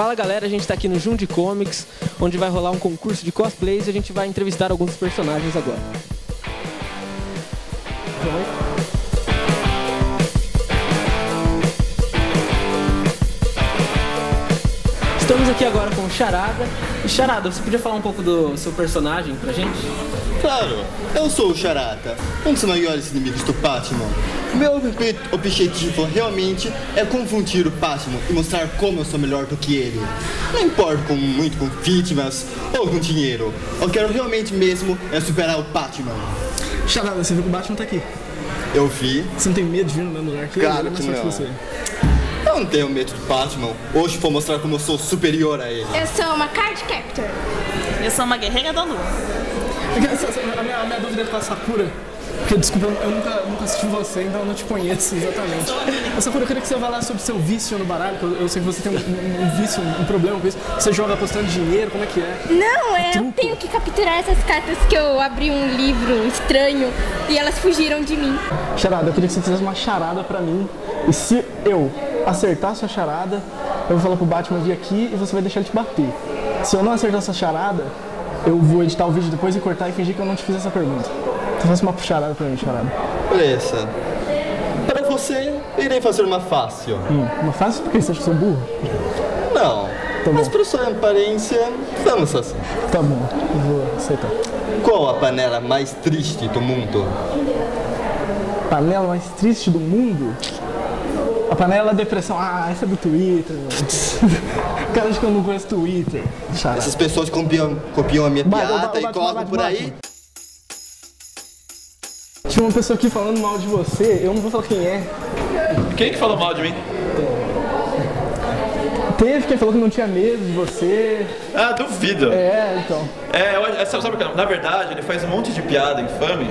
Fala galera, a gente tá aqui no Junte Comics, onde vai rolar um concurso de cosplays e a gente vai entrevistar alguns personagens agora. Estamos aqui agora com Charada. E Charada, você podia falar um pouco do seu personagem pra gente? Claro, eu sou o Charata, um dos maiores inimigos do Batman. Meu ob- objetivo realmente é confundir o Batman e mostrar como eu sou melhor do que ele. Não importa com muito com vítimas ou com dinheiro. Eu quero realmente mesmo é superar o Batman. Charada, você viu que o Batman tá aqui. Eu vi, Você não tem medo de vir no mesmo lugar que Claro ele? Ele é que não. você. eu não tenho medo do Batman. Hoje vou mostrar como eu sou superior a ele. Eu sou uma card captor. Eu sou uma guerreira da lua. A minha, a minha dúvida é com a Sakura. Porque, desculpa, eu nunca, nunca assisti você, então eu não te conheço exatamente. Mas, Sakura, eu queria que você falasse sobre seu vício no baralho, que eu, eu sei que você tem um, um- um vício, um problema com isso. Você joga apostando dinheiro, como é que é? Não, é, eu Truco. tenho que capturar essas cartas que eu abri um livro estranho e elas fugiram de mim. Charada, eu queria que você fizesse uma charada pra mim. E se eu acertar sua charada, eu vou falar pro Batman vir aqui e você vai deixar ele te bater. Se eu não acertar essa charada, eu vou editar o vídeo depois e cortar e fingir que eu não te fiz essa pergunta. Então faça uma charada pra mim, charada. Beleza. Para você, irei fazer uma fácil. Hum, uma fácil porque você acha que eu sou burro? Não, Tá mas para sua aparência, vamos assim. Tá bom, vou aceitar. Qual a panela mais triste do mundo? Panela mais triste do mundo? A panela depressão. Ah, essa é do Twitter. Cara, acho que eu não conheço Twitter. Charada. Essas pessoas copiam, copiam a minha Bate, piada bate, e colocam por aí. Uma pessoa aqui falando mal de você, eu não vou falar quem é. Quem que falou mal de mim? Teve quem falou que não tinha medo de você. Ah, duvido. É, então. É, eu, é, sabe, sabe o que? Na verdade, ele faz um monte de piada infame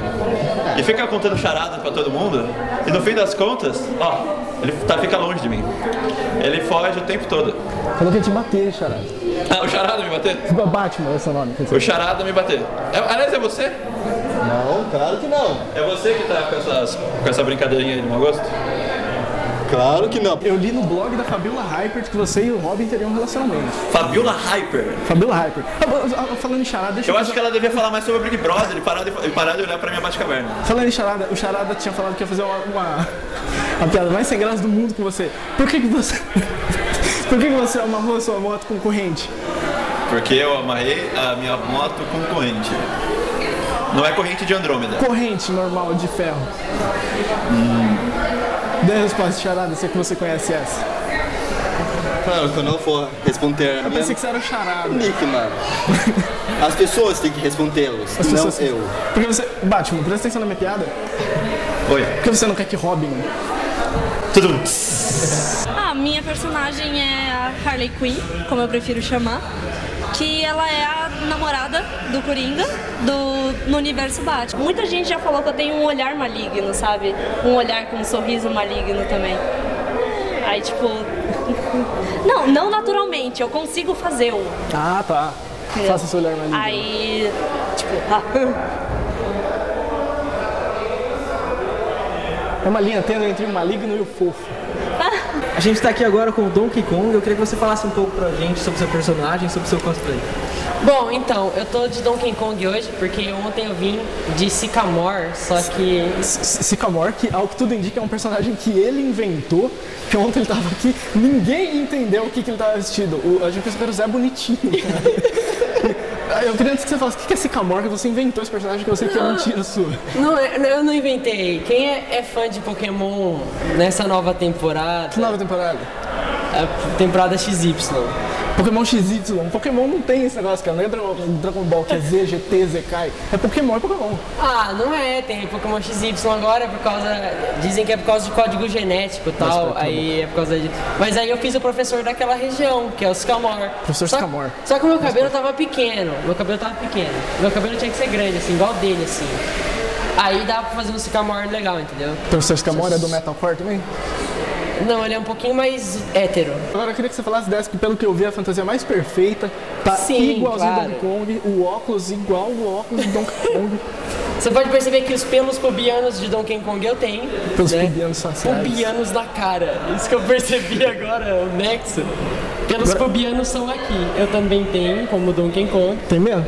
e fica contando charada pra todo mundo. E no fim das contas, ó, ele tá, fica longe de mim. Ele foge o tempo todo. Falou que ia te bater, charada. Ah, o charada me bater? Batman é o seu nome. O charada me bater. É, aliás, é você? Não, claro que não. É você que tá com, essas, com essa brincadeirinha aí de mau gosto? Claro que não. Eu li no blog da Fabiola Hyper que você e o Robin teriam um relacionamento. Fabiola Hyper. Fabiola Hyper. Ah, Falando em charada, deixa Eu eu acho que ela devia falar mais sobre o Big Brother e parar de, parar de olhar pra minha Batcaverna. Falando em charada, o charada tinha falado que ia fazer uma, uma, a piada mais sem graça do mundo com você. Por que que você... Por que que você amarrou a sua moto com corrente? Porque eu amarrei a minha moto com corrente. Não é corrente de Andrômeda. Corrente normal de ferro. Dê a resposta, charada, sei que você conhece essa. Claro que eu não vou responder a Eu minha pensei que você era o charada. enigma. As pessoas têm que respondê-los, As não pessoas- eu. Porque você. Batman, presta atenção na minha piada. Oi. Por que você não quer que Robin? Tudo. A minha personagem é a Harley Quinn, como eu prefiro chamar. Que ela é a namorada do Coringa do, no universo Batman. Muita gente já falou que eu tenho um olhar maligno, sabe? Um olhar com um sorriso maligno também. Aí, tipo. Não, não naturalmente, eu consigo fazer um. Ah, tá. Faça seu olhar maligno. Aí. Tipo. ah, É uma linha tênue entre o maligno e o fofo. A gente tá aqui agora com o Donkey Kong, eu queria que você falasse um pouco pra gente sobre seu personagem, sobre seu cosplay. Bom, então, eu tô de Donkey Kong hoje porque ontem eu vim de Sycamore, só que. Sycamore, que ao que tudo indica é um personagem que ele inventou, que ontem ele tava aqui, ninguém entendeu o que, que ele tava vestido. O, a gente pensou que era o Zé Bonitinho, cara. Aí Eu queria antes que você falasse o que que é Sycamore, que você inventou esse personagem que eu sei que é mentira sua. Não, eu não inventei. Quem é, é fã de Pokémon nessa nova temporada? Que nova temporada? A temporada XY. Pokémon XY. Pokémon não tem esse negócio, cara. Não é Dragon, Dragon Ball que é Z, GT, ZK. É Pokémon, é Pokémon. Ah, não é, tem Pokémon XY agora por causa. Dizem que é por causa de código genético e tal. Aí é por causa de. Mas aí eu fiz o professor daquela região, que é o Sycamore. Professor Só- Sycamore. Só que o meu cabelo tava pequeno. Meu cabelo tava pequeno. Meu cabelo tinha que ser grande, assim, igual dele, assim. Aí dava pra fazer um Sycamore legal, entendeu? Professor Sycamore é do Metalcore também? Não, ele é um pouquinho mais hétero. Agora eu queria que você falasse dessa, que pelo que eu vi, a fantasia mais perfeita. Tá Sim, igualzinho claro. Donkey Kong, o óculos igual o óculos de Donkey Kong. Você pode perceber que os pelos pubianos de Donkey Kong eu tenho. Pelos né? pubianos faciais. Pubianos na cara. Isso que eu percebi agora, o nexo. Pelos fobianos são aqui. Eu também tenho, como Donkey Kong. Tem mesmo?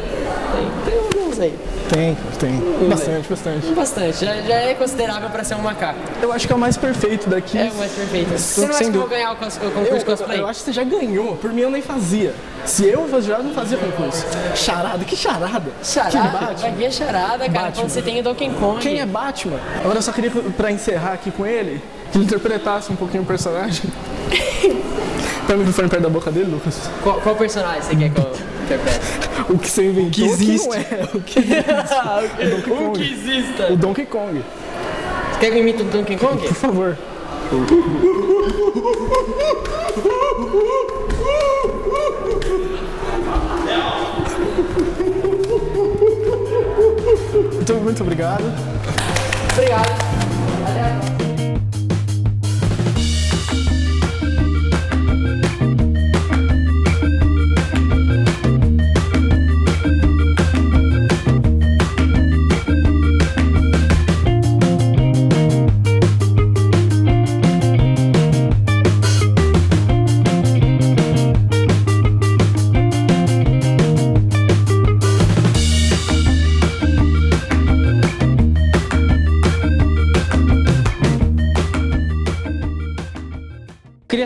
Tem aí. Tem, tem. Bastante, bastante. Bastante. Já, já é considerável pra ser um macaco. Eu acho que é o mais perfeito daqui. É o mais perfeito. Você não acha que eu vou ganhar o, Eu, concurso eu, cosplay? eu acho que você já ganhou. Por mim eu nem fazia. Se eu fosse já não fazia concurso. Charada, que charada? Que Charada? Batman? Vai vir a charada, cara. Batman. Quando você tem o Donkey Kong. Quem é Batman? Agora eu só queria, pra encerrar aqui com ele, que ele interpretasse um pouquinho o personagem. Põe o microfone perto da boca dele, Lucas. Qual, qual personagem você quer que eu interprete? O que você inventou que, existe. não é. O que existe. o que exista. O Donkey Kong. Você quer que eu imite o Donkey Kong? Por favor. Muito, muito. Obrigado.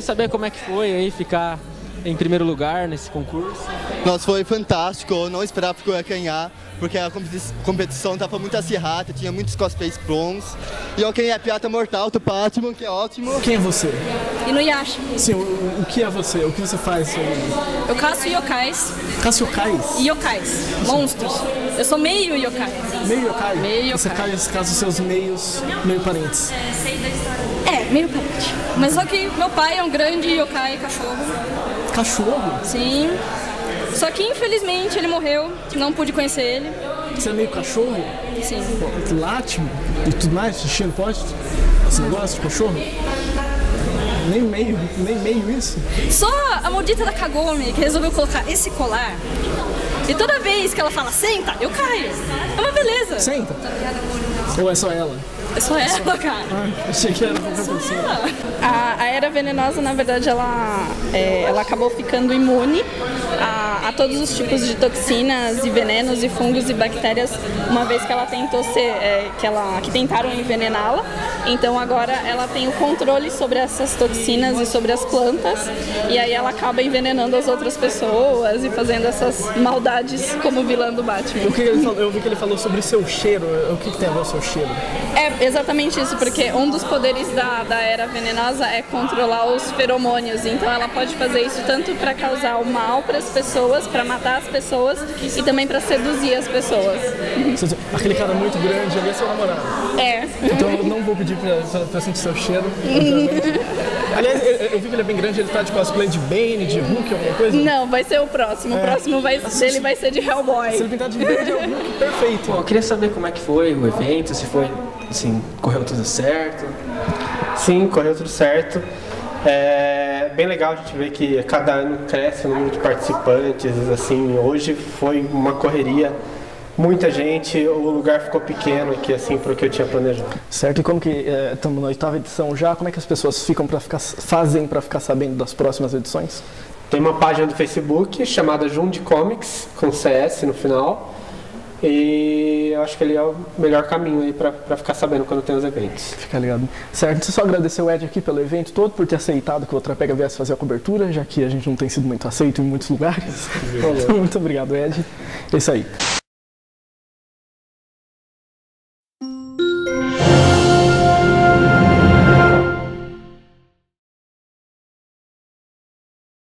Saber como é que foi aí ficar em primeiro lugar nesse concurso. Nossa, foi fantástico. Eu não esperava que eu ia ganhar, porque a competi- competição estava muito acirrada, tinha muitos cosplays prontos. E eu ganhei a piada mortal do Batman, que é ótimo. Quem é você? E no Yasha, Sim, o, o que é você? O que você faz? seu- eu caço yokais Cássio Kais? e yokais, monstros. Eu sou meio yokai. Meio yokai? Meio Você yokai. cai caso os seus meios, meio parentes. É, meio parente. Mas só que meu pai é um grande yokai cachorro. Cachorro? Sim. Só que infelizmente ele morreu, não pude conhecer ele. Você é meio cachorro? Sim. Pô, Late e tudo mais? Xixi no poste? Esse negócio de cachorro? Nem meio, nem meio isso. Só a maldita da Kagome que resolveu colocar esse colar. E toda vez que ela fala senta, eu caio. É uma beleza. Senta. Ou é só ela? É só ela, cara. Ah, achei que era qualquer pessoa. A, a era venenosa, na verdade, ela, é, ela acabou ficando imune a, a todos os tipos de toxinas e venenos e fungos e bactérias, uma vez que ela tentou ser, é, que, ela, que tentaram envenená-la. Então agora ela tem o controle sobre essas toxinas e sobre as plantas, e aí ela acaba envenenando as outras pessoas e fazendo essas maldades como vilã do Batman. O que ele falou- eu vi que ele falou sobre seu cheiro. O que, que tem a ver com o seu cheiro? É exatamente isso, porque um dos poderes da, da era venenosa é controlar os feromônios. Então ela pode fazer isso tanto para causar o mal para as pessoas, para matar as pessoas e também para seduzir as pessoas. Aquele cara muito grande ali é seu namorado. É. Então eu não vou pedir pra sentir seu cheiro. Aliás, eu, eu vi que ele é bem grande, ele tá de cosplay de Bane, de Hulk, alguma coisa. Não, vai ser o próximo. O próximo vai, dele vai ser de Se Hellboy. ele pintar de Bane, é o Hulk perfeito. Bom, eu queria saber como é que foi o evento, se foi, assim, correu tudo certo. Sim, correu tudo certo. É bem legal a gente ver que cada ano cresce o número de participantes. Assim, hoje foi uma correria, muita gente, o lugar ficou pequeno aqui assim para o que eu tinha planejado. Certo, e como que estamos na oitava edição já, como é que as pessoas ficam para ficar, fazem para ficar sabendo das próximas edições? Tem uma página do Facebook chamada Jundi Comics com CS no final. E eu acho que ele é o melhor caminho aí para ficar sabendo quando tem os eventos. Fica ligado. Certo, só agradecer o Ed aqui pelo evento todo, por ter aceitado que o Outra Pega viesse fazer a cobertura, já que a gente não tem sido muito aceito em muitos lugares. Então, muito obrigado, Ed. É isso aí.